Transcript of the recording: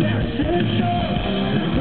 Yeah.